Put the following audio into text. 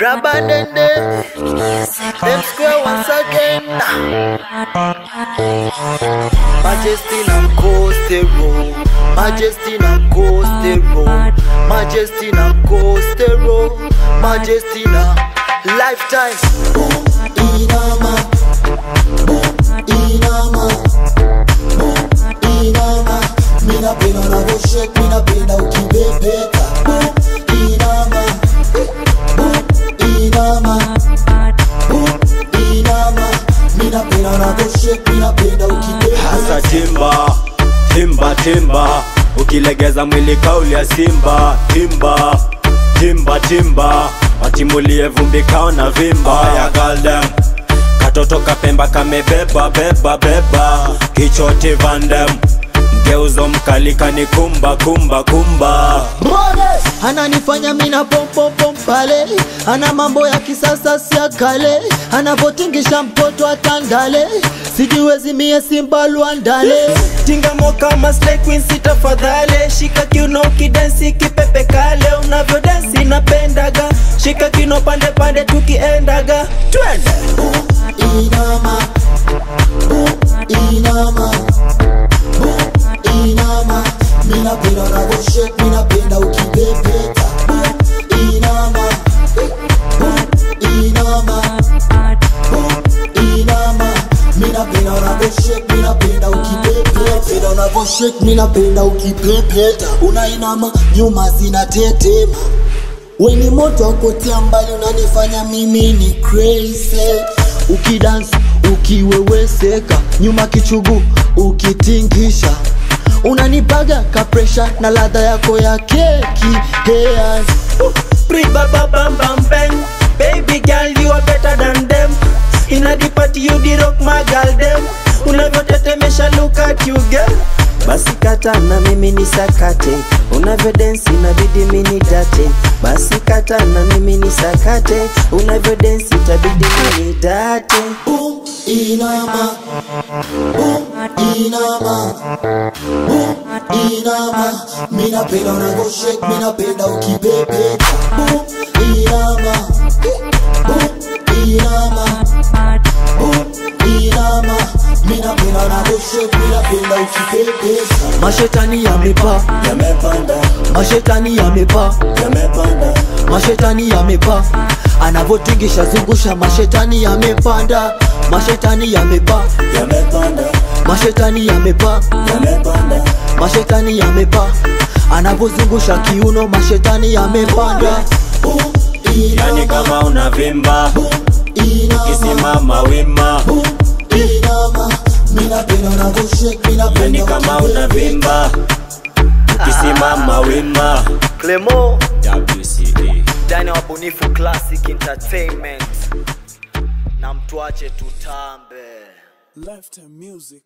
Rabadende, them square once again. Majesty na Coastero, Majesty na Coastero, Majesty na Coastero, Majesty na Lifetime. Boom, inama, boom, inama, hasa timba timba timba. Ukilegeza mwili kauli ya simba timba timba timba. Watimulie vumbi kao na vimba. Ya galdem katoto kapemba kamebeba beba beba. Kichoti vandem mgeuzo mkalika ni kumba kumba. Kumba ananifanya mina pompopom pale. Ana mambo ya kisasa si ya kale. Anavotingisha mtoto atandale. Sijiwezi mie simba lwandale. Tingamo kama Slay Queen si tafadhali shika kiuno kidensi kipepe kale. Unavyo densi napendaga. Shika kiuno pande pande tukiendaga. Twende ukibebeka mi napenda ukipepeta unainama nyuma zinatetema weni moto wakotia mbali unanifanya mimi ni crazy. Ukidansi ukiweweseka. Nyuma kichugu ukitingisha. Unanipaga kapresha na ladha yako ya keki. Hairs Pre-ba-ba-bam-bam-bang Baby girl you are better than them. You rock my girl them. Unavyotetemesha look at you girl basi kata na mimi ni sakate. Unavyo dance inabidi mini date. Basi kata na mimi ni sakate. Unavyo dance itabidi mini date. Boom, inama Boom, inama Boom, inama minapenda unavyoshake minapenda inama, Boom, inama mashetani yamepa mashetani yamepa mashetani yamepa anavotingisha zungusha mashetani yamepanda mashetani yamepa mashetani yamepa mashetani yamepa anavozungusha kiuno mashetani yamepanda yani kama unavimba kisimama wima yani kama unavimba ukisimama wima Clemo WCA ndani ya wabunifu classic entertainment. Na mtuache tutambe. Lifetime music.